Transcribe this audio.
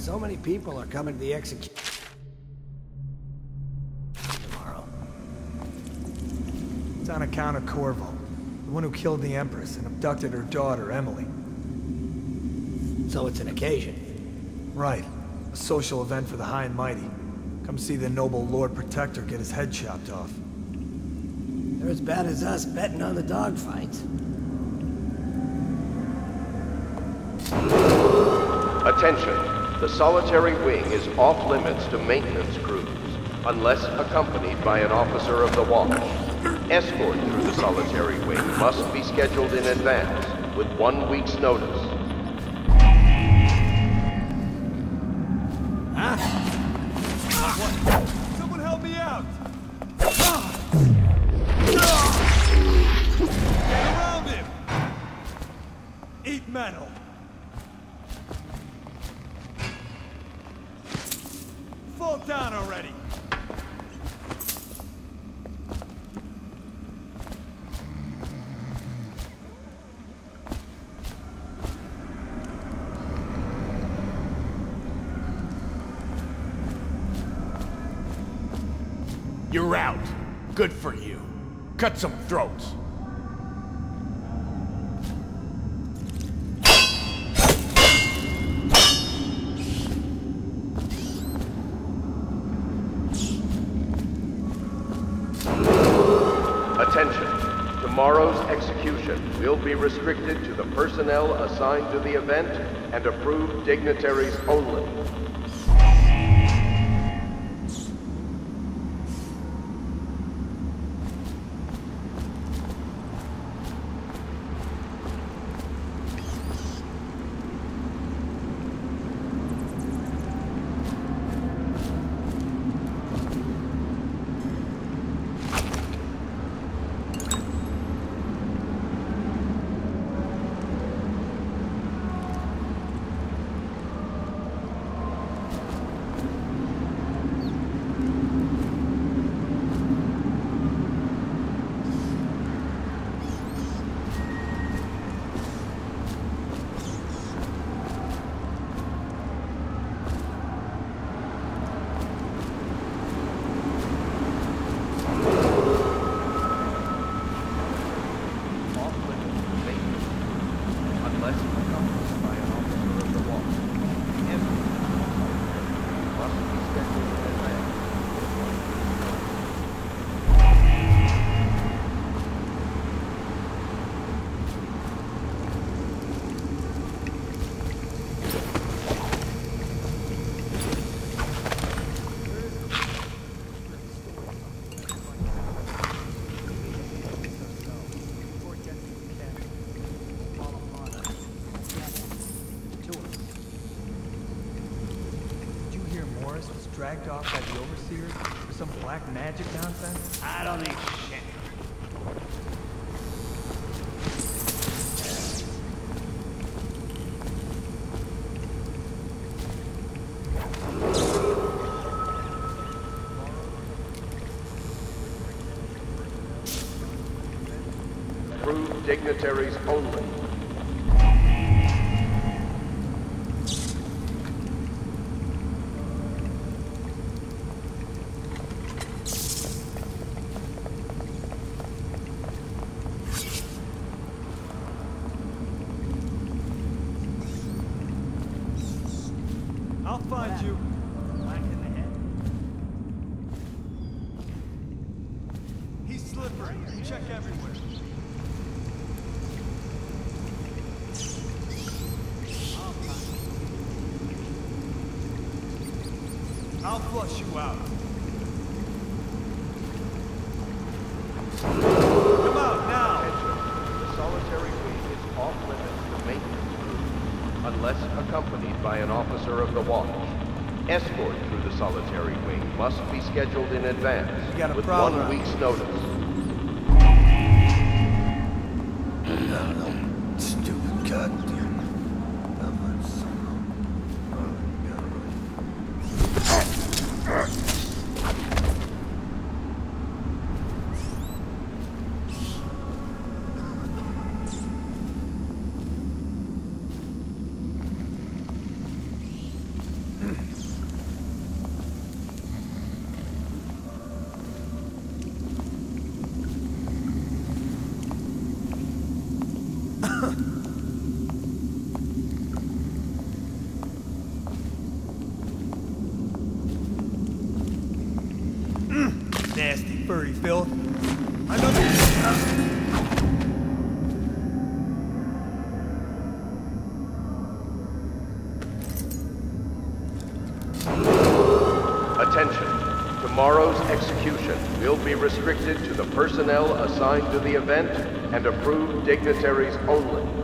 come so many people are coming to the execution tomorrow? It's on account of Corvo, the one who killed the Empress and abducted her daughter, Emily. So it's an occasion. Right. A social event for the high and mighty. Come see the noble Lord Protector get his head chopped off. They're as bad as us betting on the dogfights. Attention. The solitary wing is off limits to maintenance crews, unless accompanied by an officer of the watch. Escort through the solitary wing must be scheduled in advance, with one week's notice. Fall down already! You're out. Good for you. Cut some throats. Attention. Tomorrow's execution will be restricted to the personnel assigned to the event and approved dignitaries only. Off limits to maintenance crews, unless accompanied by an officer of the watch. Every must be scheduled in advance. Did you hear Morris dragged off by the Overseers for some black magic nonsense? I don't think shit. Approved dignitaries only. Find you. He's slippery. Check everywhere. I'll flush you out. Come out now! Attention. The solitary wing is off limits to maintenance crews, unless accompanied by an officer of the watch. Escort through the solitary wing must be scheduled in advance, You got a with one week's notice. Dirty filth. Another... Attention. Tomorrow's execution will be restricted to the personnel assigned to the event and approved dignitaries only.